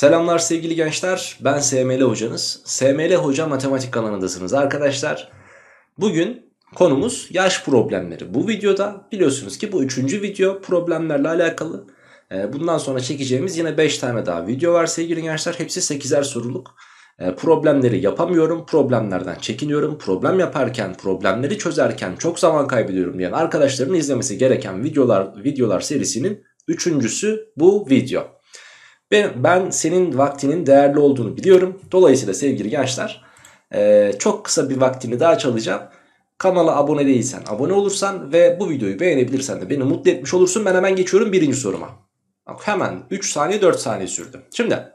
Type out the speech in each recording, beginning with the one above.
Selamlar sevgili gençler ben SML hocanız. SML Hoca Matematik kanalındasınız arkadaşlar. Bugün konumuz yaş problemleri. Bu videoda biliyorsunuz ki bu üçüncü video problemlerle alakalı. Ee, bundan sonra çekeceğimiz yine 5 tane daha video var sevgili gençler. Hepsi 8'er soruluk. Ee, problemleri yapamıyorum, problemlerden çekiniyorum. Problem yaparken, problemleri çözerken çok zaman kaybediyorum diyen arkadaşların izlemesi gereken videolar videolar serisinin üçüncüsü bu video. Ben, ben senin vaktinin değerli olduğunu biliyorum. Dolayısıyla sevgili gençler e, çok kısa bir vaktini daha çalacağım. Kanala abone değilsen abone olursan ve bu videoyu beğenebilirsen de beni mutlu etmiş olursun. Ben hemen geçiyorum birinci soruma. Bak hemen 3 saniye 4 saniye sürdü. Şimdi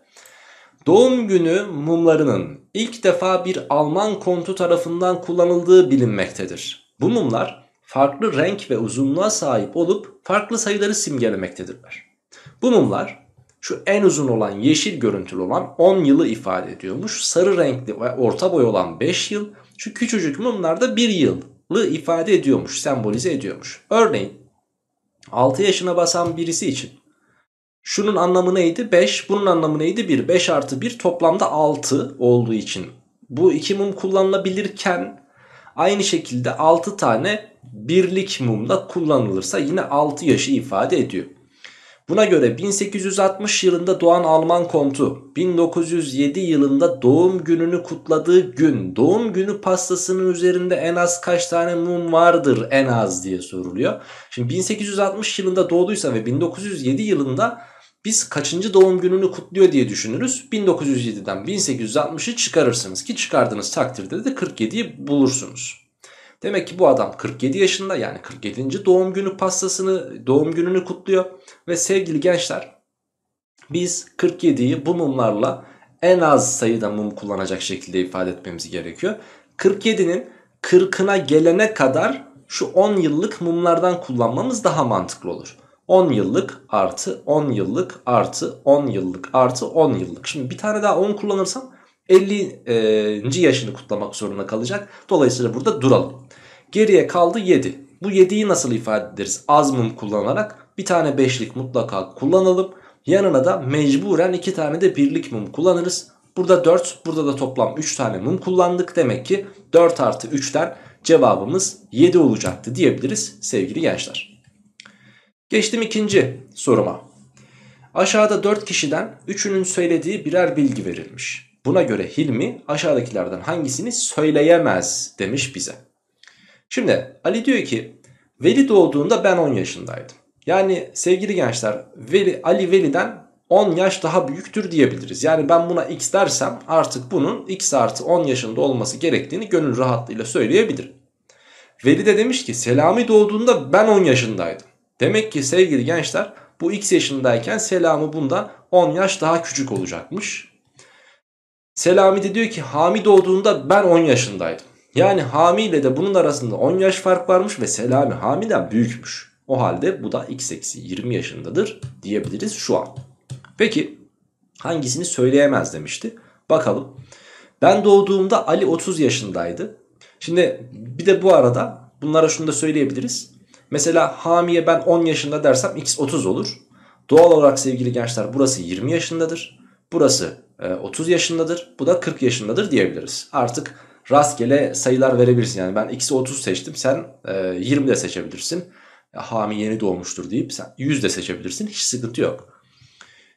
doğum günü mumlarının ilk defa bir Alman kontu tarafından kullanıldığı bilinmektedir. Bu mumlar farklı renk ve uzunluğa sahip olup farklı sayıları simgelemektedirler. Bu mumlar şu en uzun olan yeşil görüntülü olan 10 yılı ifade ediyormuş. Sarı renkli ve orta boy olan 5 yıl. Şu küçücük mumlar da 1 yılı ifade ediyormuş, sembolize ediyormuş. Örneğin 6 yaşına basan birisi için şunun anlamı neydi? 5. Bunun anlamı neydi? 1. 5 artı 1 toplamda 6 olduğu için. Bu iki mum kullanılabilirken aynı şekilde 6 tane birlik mum da kullanılırsa yine 6 yaşı ifade ediyor. Buna göre 1860 yılında doğan Alman kontu 1907 yılında doğum gününü kutladığı gün doğum günü pastasının üzerinde en az kaç tane mum vardır en az diye soruluyor. Şimdi 1860 yılında doğduysa ve 1907 yılında biz kaçıncı doğum gününü kutluyor diye düşünürüz. 1907'den 1860'ı çıkarırsınız ki çıkardığınız takdirde de 47'yi bulursunuz. Demek ki bu adam 47 yaşında yani 47. doğum günü pastasını doğum gününü kutluyor. Ve sevgili gençler biz 47'yi bu mumlarla en az sayıda mum kullanacak şekilde ifade etmemiz gerekiyor. 47'nin 40'ına gelene kadar şu 10 yıllık mumlardan kullanmamız daha mantıklı olur. 10 yıllık artı 10 yıllık artı 10 yıllık artı 10 yıllık. Şimdi bir tane daha 10 kullanırsam 50. E, yaşını kutlamak zorunda kalacak. Dolayısıyla burada duralım. Geriye kaldı 7. Bu 7'yi nasıl ifade ederiz? Az mum kullanarak bir tane 5'lik mutlaka kullanalım. Yanına da mecburen 2 tane de birlik mum kullanırız. Burada 4 burada da toplam 3 tane mum kullandık. Demek ki 4 artı 3'ten cevabımız 7 olacaktı diyebiliriz sevgili gençler. Geçtim ikinci soruma. Aşağıda 4 kişiden 3'ünün söylediği birer bilgi verilmiş. Buna göre Hilmi aşağıdakilerden hangisini söyleyemez demiş bize. Şimdi Ali diyor ki Veli doğduğunda ben 10 yaşındaydım. Yani sevgili gençler Veli, Ali Veli'den 10 yaş daha büyüktür diyebiliriz. Yani ben buna x dersem artık bunun x artı 10 yaşında olması gerektiğini gönül rahatlığıyla söyleyebilirim. Veli de demiş ki Selami doğduğunda ben 10 yaşındaydım. Demek ki sevgili gençler bu x yaşındayken Selami bundan 10 yaş daha küçük olacakmış. Selami de diyor ki Hami doğduğunda ben 10 yaşındaydım. Yani Hami ile de bunun arasında 10 yaş fark varmış ve Selami Hami'den büyükmüş. O halde bu da x eksi 20 yaşındadır diyebiliriz şu an. Peki hangisini söyleyemez demişti. Bakalım. Ben doğduğumda Ali 30 yaşındaydı. Şimdi bir de bu arada bunlara şunu da söyleyebiliriz. Mesela Hami'ye ben 10 yaşında dersem x 30 olur. Doğal olarak sevgili gençler burası 20 yaşındadır. Burası 30 yaşındadır. Bu da 40 yaşındadır diyebiliriz. Artık rastgele sayılar verebilirsin. Yani ben x'i 30 seçtim sen e, 20 de seçebilirsin. Hami yeni doğmuştur deyip sen 100 de seçebilirsin. Hiç sıkıntı yok.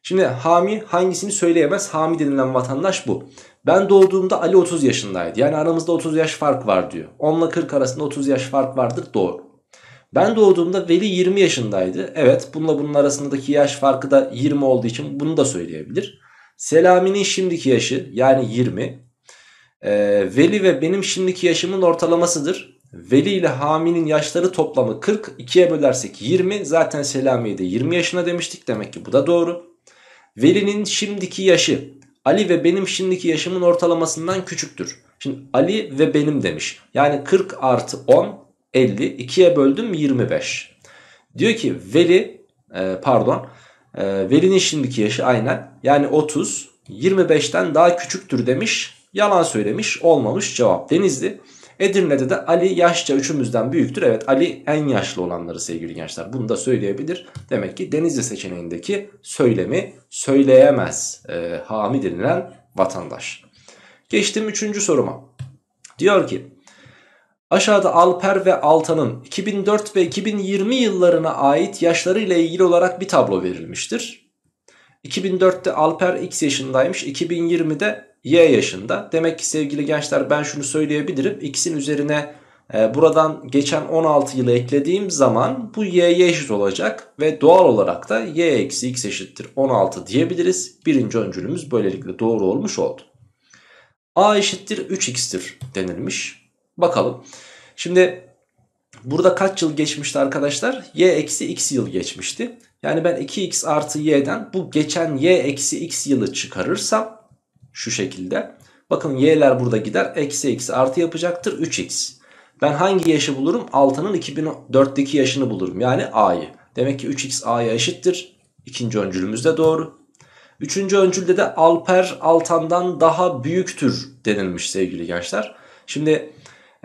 Şimdi Hami hangisini söyleyemez? Hami denilen vatandaş bu. Ben doğduğumda Ali 30 yaşındaydı. Yani aramızda 30 yaş fark var diyor. 10 ile 40 arasında 30 yaş fark vardır doğru. Ben doğduğumda Veli 20 yaşındaydı. Evet bununla bunun arasındaki yaş farkı da 20 olduğu için bunu da söyleyebilir. Selami'nin şimdiki yaşı yani 20 e, Veli ve benim şimdiki yaşımın ortalamasıdır. Veli ile Hami'nin yaşları toplamı 40. 2'ye bölersek 20. Zaten Selami'ye de 20 yaşına demiştik. Demek ki bu da doğru. Veli'nin şimdiki yaşı Ali ve benim şimdiki yaşımın ortalamasından küçüktür. Şimdi Ali ve benim demiş. Yani 40 artı 10 50. 2'ye böldüm 25. Diyor ki Veli e, pardon e, Veli'nin şimdiki yaşı aynen yani 30 25'ten daha küçüktür demiş Yalan söylemiş olmamış cevap Denizli. Edirne'de de Ali yaşça üçümüzden büyüktür. Evet Ali en yaşlı olanları sevgili gençler. Bunu da söyleyebilir. Demek ki Denizli seçeneğindeki söylemi söyleyemez e, hami denilen vatandaş. Geçtim üçüncü soruma. Diyor ki aşağıda Alper ve Altan'ın 2004 ve 2020 yıllarına ait yaşlarıyla ilgili olarak bir tablo verilmiştir. 2004'te Alper x yaşındaymış 2020'de y yaşında. Demek ki sevgili gençler ben şunu söyleyebilirim. X'in üzerine e, buradan geçen 16 yılı eklediğim zaman bu y'ye eşit olacak. Ve doğal olarak da y eksi x eşittir 16 diyebiliriz. Birinci öncülümüz böylelikle doğru olmuş oldu. a eşittir 3x'tir denilmiş. Bakalım. Şimdi burada kaç yıl geçmişti arkadaşlar? y eksi x yıl geçmişti. Yani ben 2x artı y'den bu geçen y eksi x yılı çıkarırsam şu şekilde. Bakın y'ler burada gider. Eksi eksi artı yapacaktır 3x. Ben hangi yaşı bulurum? 6'nın 2004'teki yaşını bulurum. Yani a'yı. Demek ki 3x a'ya eşittir. İkinci öncülümüz de doğru. Üçüncü öncülde de Alper Altan'dan daha büyüktür denilmiş sevgili gençler. Şimdi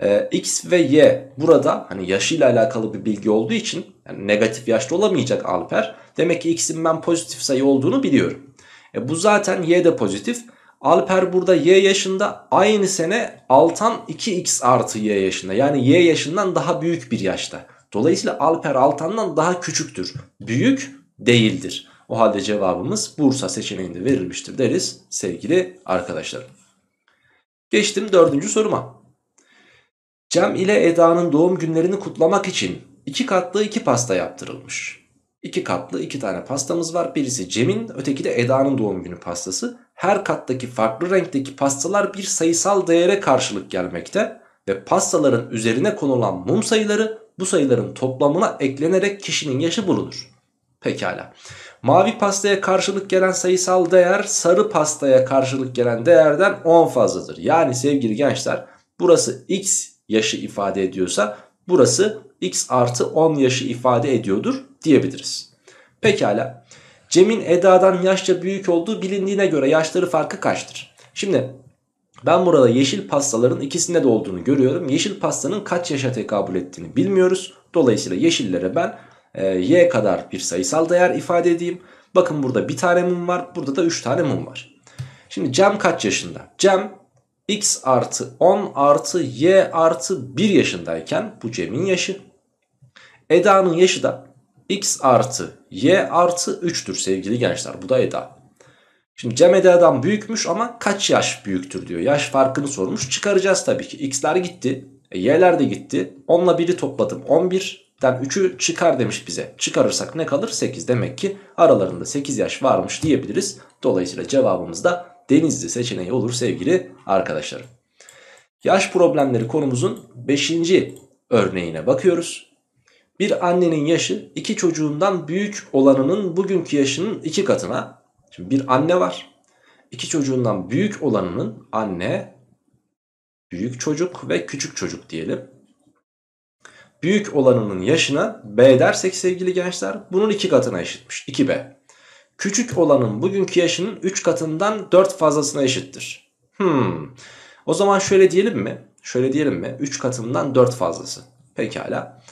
e, x ve y burada hani yaşıyla alakalı bir bilgi olduğu için yani negatif yaşta olamayacak Alper. Demek ki x'in ben pozitif sayı olduğunu biliyorum. E, bu zaten y de pozitif. Alper burada y yaşında aynı sene Altan 2x artı y yaşında. Yani y yaşından daha büyük bir yaşta. Dolayısıyla Alper Altan'dan daha küçüktür. Büyük değildir. O halde cevabımız Bursa seçeneğinde verilmiştir deriz sevgili arkadaşlarım. Geçtim dördüncü soruma. Cem ile Eda'nın doğum günlerini kutlamak için iki katlı iki pasta yaptırılmış. İki katlı iki tane pastamız var. Birisi Cem'in öteki de Eda'nın doğum günü pastası. Her kattaki farklı renkteki pastalar bir sayısal değere karşılık gelmekte. Ve pastaların üzerine konulan mum sayıları bu sayıların toplamına eklenerek kişinin yaşı bulunur. Pekala. Mavi pastaya karşılık gelen sayısal değer sarı pastaya karşılık gelen değerden 10 fazladır. Yani sevgili gençler burası x yaşı ifade ediyorsa burası x artı 10 yaşı ifade ediyordur diyebiliriz. Pekala. Cem'in Eda'dan yaşça büyük olduğu bilindiğine göre yaşları farkı kaçtır? Şimdi ben burada yeşil pastaların ikisinde de olduğunu görüyorum. Yeşil pastanın kaç yaşa tekabül ettiğini bilmiyoruz. Dolayısıyla yeşillere ben e, y kadar bir sayısal değer ifade edeyim. Bakın burada bir tane mum var. Burada da 3 tane mum var. Şimdi Cem kaç yaşında? Cem x artı 10 artı y artı 1 yaşındayken bu Cem'in yaşı. Eda'nın yaşı da x artı y artı 3'tür sevgili gençler. Bu da Eda. Şimdi Cem Eda'dan büyükmüş ama kaç yaş büyüktür diyor. Yaş farkını sormuş. Çıkaracağız tabii ki. X'ler gitti. E, y'ler de gitti. 10'la 1'i topladım. 11'den 3'ü çıkar demiş bize. Çıkarırsak ne kalır? 8. Demek ki aralarında 8 yaş varmış diyebiliriz. Dolayısıyla cevabımız da Denizli seçeneği olur sevgili arkadaşlarım. Yaş problemleri konumuzun 5. örneğine bakıyoruz. Bir annenin yaşı iki çocuğundan büyük olanının bugünkü yaşının iki katına. Şimdi bir anne var. İki çocuğundan büyük olanının anne, büyük çocuk ve küçük çocuk diyelim. Büyük olanının yaşına B dersek sevgili gençler bunun iki katına eşitmiş. 2B. Küçük olanın bugünkü yaşının 3 katından 4 fazlasına eşittir. Hmm. O zaman şöyle diyelim mi? Şöyle diyelim mi? 3 katından 4 fazlası. Pekala.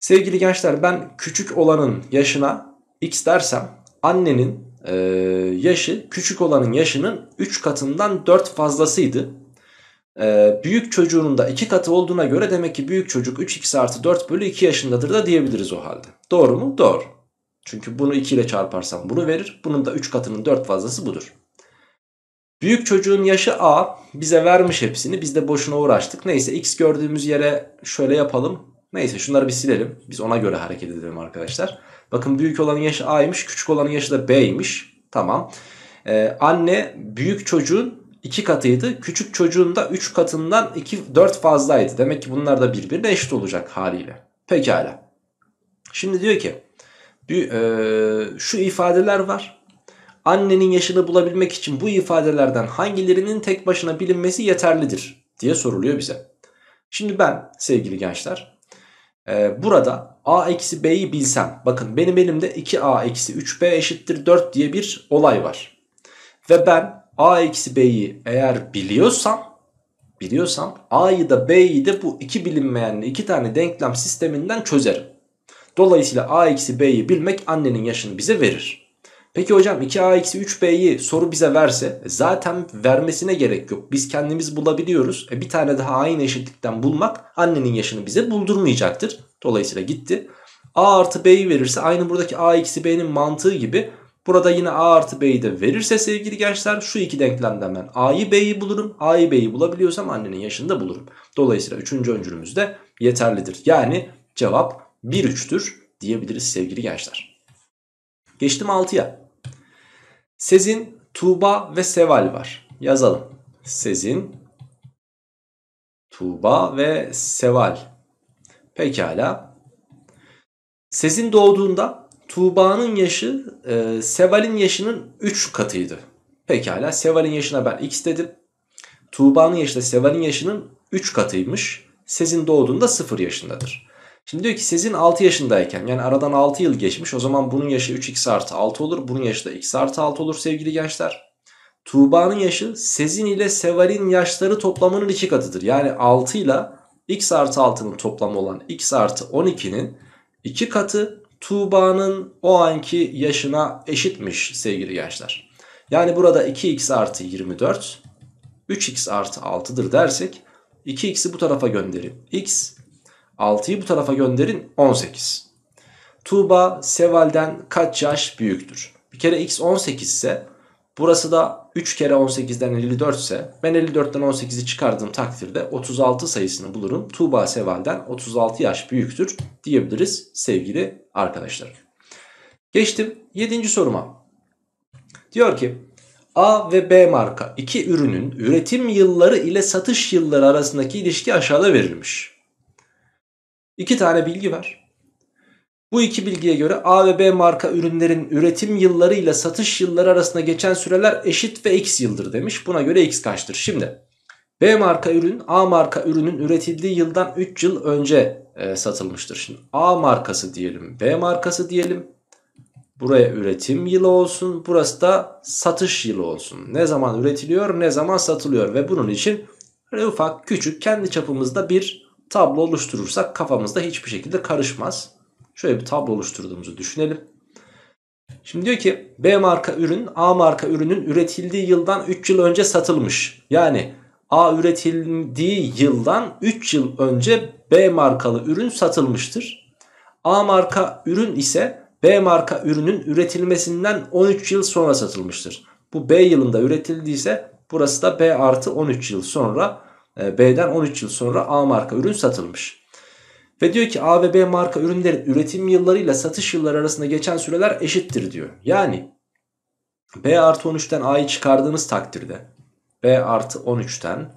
Sevgili gençler ben küçük olanın yaşına x dersem annenin e, yaşı küçük olanın yaşının 3 katından 4 fazlasıydı. E, büyük çocuğunun da 2 katı olduğuna göre demek ki büyük çocuk 3x artı 4 bölü 2 yaşındadır da diyebiliriz o halde. Doğru mu? Doğru. Çünkü bunu 2 ile çarparsam bunu verir. Bunun da 3 katının 4 fazlası budur. Büyük çocuğun yaşı A bize vermiş hepsini. Biz de boşuna uğraştık. Neyse x gördüğümüz yere şöyle yapalım. Neyse şunları bir silelim. Biz ona göre hareket edelim arkadaşlar. Bakın büyük olanın yaşı A'ymış. Küçük olanın yaşı da B'ymiş. Tamam. Ee, anne büyük çocuğun 2 katıydı. Küçük çocuğun da 3 katından 2, 4 fazlaydı. Demek ki bunlar da birbirine eşit olacak haliyle. Pekala. Şimdi diyor ki bir, e, şu ifadeler var. Annenin yaşını bulabilmek için bu ifadelerden hangilerinin tek başına bilinmesi yeterlidir diye soruluyor bize. Şimdi ben sevgili gençler e, burada a eksi b'yi bilsem bakın benim elimde 2a eksi 3b eşittir 4 diye bir olay var. Ve ben a eksi b'yi eğer biliyorsam biliyorsam A'yı da B'yi de bu iki bilinmeyenli iki tane denklem sisteminden çözerim. Dolayısıyla A eksi B'yi bilmek annenin yaşını bize verir. Peki hocam 2A eksi 3B'yi soru bize verse e, zaten vermesine gerek yok. Biz kendimiz bulabiliyoruz. E bir tane daha aynı eşitlikten bulmak annenin yaşını bize buldurmayacaktır. Dolayısıyla gitti. A artı B'yi verirse aynı buradaki A eksi B'nin mantığı gibi Burada yine A artı B'yi de verirse sevgili gençler şu iki denklemden ben A'yı B'yi bulurum. A'yı B'yi bulabiliyorsam annenin yaşını da bulurum. Dolayısıyla üçüncü öncülümüz de yeterlidir. Yani cevap 1-3'tür diyebiliriz sevgili gençler. Geçtim 6'ya. Sezin, Tuğba ve Seval var. Yazalım. Sezin, Tuğba ve Seval. Pekala. Sezin doğduğunda Tuğba'nın yaşı e, Seval'in yaşının 3 katıydı. Pekala Seval'in yaşına ben x dedim. Tuğba'nın yaşı da Seval'in yaşının 3 katıymış. Sezin doğduğunda 0 yaşındadır. Şimdi diyor ki Sezin 6 yaşındayken yani aradan 6 yıl geçmiş. O zaman bunun yaşı 3x artı 6 olur. Bunun yaşı da x artı 6 olur sevgili gençler. Tuğba'nın yaşı Sezin ile Seval'in yaşları toplamının 2 katıdır. Yani 6 ile x artı 6'nın toplamı olan x artı 12'nin 2 katı Tuğba'nın o anki yaşına eşitmiş sevgili gençler. Yani burada 2x artı 24 3x artı 6'dır dersek 2x'i bu tarafa gönderin x 6'yı bu tarafa gönderin 18. Tuğba Seval'den kaç yaş büyüktür? Bir kere x 18 ise Burası da 3 kere 18'den 54 ise ben 54'ten 18'i çıkardığım takdirde 36 sayısını bulurum. Tuğba Seval'den 36 yaş büyüktür diyebiliriz sevgili arkadaşlar. Geçtim 7. soruma. Diyor ki A ve B marka iki ürünün üretim yılları ile satış yılları arasındaki ilişki aşağıda verilmiş. İki tane bilgi var. Bu iki bilgiye göre A ve B marka ürünlerin üretim yılları ile satış yılları arasında geçen süreler eşit ve x yıldır demiş. Buna göre x kaçtır? Şimdi B marka ürün A marka ürünün üretildiği yıldan 3 yıl önce e, satılmıştır. Şimdi A markası diyelim B markası diyelim. Buraya üretim yılı olsun burası da satış yılı olsun. Ne zaman üretiliyor ne zaman satılıyor ve bunun için ufak küçük kendi çapımızda bir tablo oluşturursak kafamızda hiçbir şekilde karışmaz. Şöyle bir tablo oluşturduğumuzu düşünelim. Şimdi diyor ki B marka ürün A marka ürünün üretildiği yıldan 3 yıl önce satılmış. Yani A üretildiği yıldan 3 yıl önce B markalı ürün satılmıştır. A marka ürün ise B marka ürünün üretilmesinden 13 yıl sonra satılmıştır. Bu B yılında üretildiyse burası da B artı 13 yıl sonra B'den 13 yıl sonra A marka ürün satılmış. Ve diyor ki A ve B marka ürünlerin üretim yıllarıyla satış yılları arasında geçen süreler eşittir diyor. Yani B artı 13'ten A'yı çıkardığınız takdirde B artı 13'ten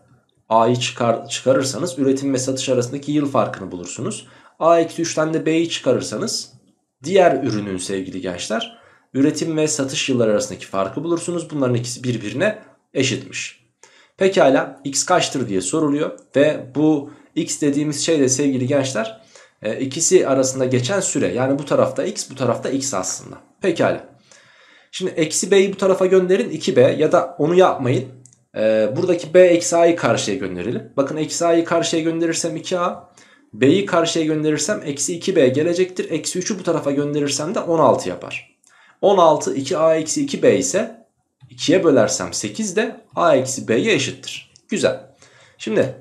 A'yı çıkar, çıkarırsanız üretim ve satış arasındaki yıl farkını bulursunuz. A eksi 3'ten de B'yi çıkarırsanız diğer ürünün sevgili gençler üretim ve satış yılları arasındaki farkı bulursunuz. Bunların ikisi birbirine eşitmiş. Pekala x kaçtır diye soruluyor ve bu x dediğimiz şey de sevgili gençler e, ikisi arasında geçen süre yani bu tarafta x bu tarafta x aslında. Pekala. Şimdi eksi b'yi bu tarafa gönderin 2b ya da onu yapmayın. E, buradaki b eksi a'yı karşıya gönderelim. Bakın eksi a'yı karşıya gönderirsem 2a. b'yi karşıya gönderirsem eksi 2b gelecektir. Eksi 3'ü bu tarafa gönderirsem de 16 yapar. 16 2a eksi 2b ise 2'ye bölersem 8 de a eksi b'ye eşittir. Güzel. Şimdi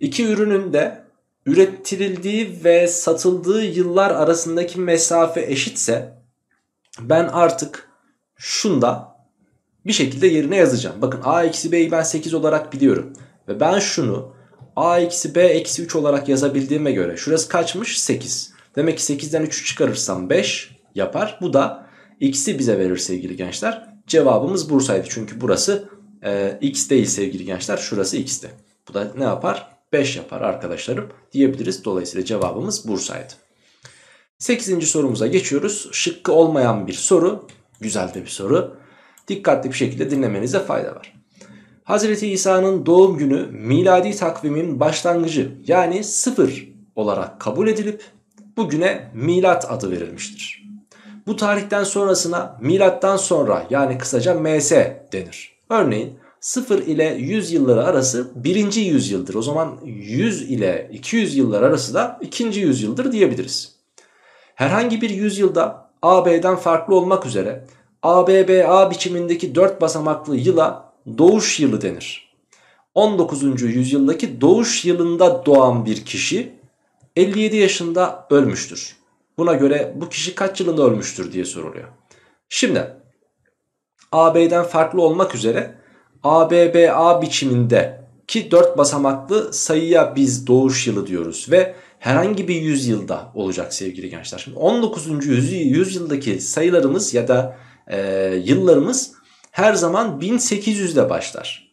İki ürünün de üretildiği ve satıldığı yıllar arasındaki mesafe eşitse ben artık şunda bir şekilde yerine yazacağım. Bakın a eksi b'yi ben 8 olarak biliyorum. Ve ben şunu a eksi b eksi 3 olarak yazabildiğime göre şurası kaçmış? 8. Demek ki 8'den 3'ü çıkarırsam 5 yapar. Bu da x'i bize verir sevgili gençler. Cevabımız Bursa'ydı çünkü burası e, x değil sevgili gençler. Şurası x'ti. Bu da ne yapar? 5 yapar arkadaşlarım diyebiliriz. Dolayısıyla cevabımız Bursa'ydı. 8. sorumuza geçiyoruz. Şıkkı olmayan bir soru. Güzel de bir soru. Dikkatli bir şekilde dinlemenize fayda var. Hazreti İsa'nın doğum günü miladi takvimin başlangıcı yani sıfır olarak kabul edilip bugüne milat adı verilmiştir. Bu tarihten sonrasına milattan sonra yani kısaca MS denir. Örneğin 0 ile 100 yılları arası birinci yüzyıldır. O zaman 100 ile 200 yıllar arası da ikinci yüzyıldır diyebiliriz. Herhangi bir yüzyılda AB'den farklı olmak üzere ABBA biçimindeki 4 basamaklı yıla doğuş yılı denir. 19. yüzyıldaki doğuş yılında doğan bir kişi 57 yaşında ölmüştür. Buna göre bu kişi kaç yılında ölmüştür diye soruluyor. Şimdi AB'den farklı olmak üzere ABBA biçiminde ki 4 basamaklı sayıya biz doğuş yılı diyoruz ve herhangi bir yüzyılda olacak sevgili gençler. Şimdi 19. yüzyıldaki sayılarımız ya da e, yıllarımız her zaman 1800'de başlar.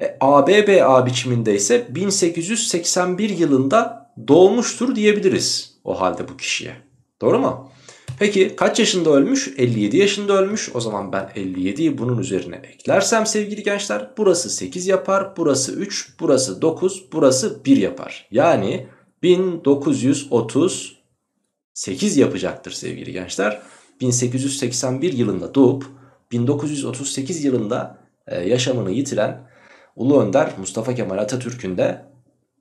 E, ABBA biçiminde ise 1881 yılında doğmuştur diyebiliriz o halde bu kişiye. Doğru mu? Peki kaç yaşında ölmüş? 57 yaşında ölmüş. O zaman ben 57'yi bunun üzerine eklersem sevgili gençler burası 8 yapar, burası 3, burası 9, burası 1 yapar. Yani 1938 yapacaktır sevgili gençler. 1881 yılında doğup 1938 yılında e, yaşamını yitiren Ulu Önder Mustafa Kemal Atatürk'ün de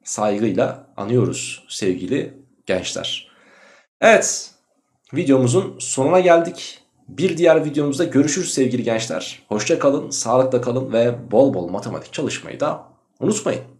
saygıyla anıyoruz sevgili gençler. Evet videomuzun sonuna geldik. Bir diğer videomuzda görüşürüz sevgili gençler. Hoşça kalın, sağlıkla kalın ve bol bol matematik çalışmayı da unutmayın.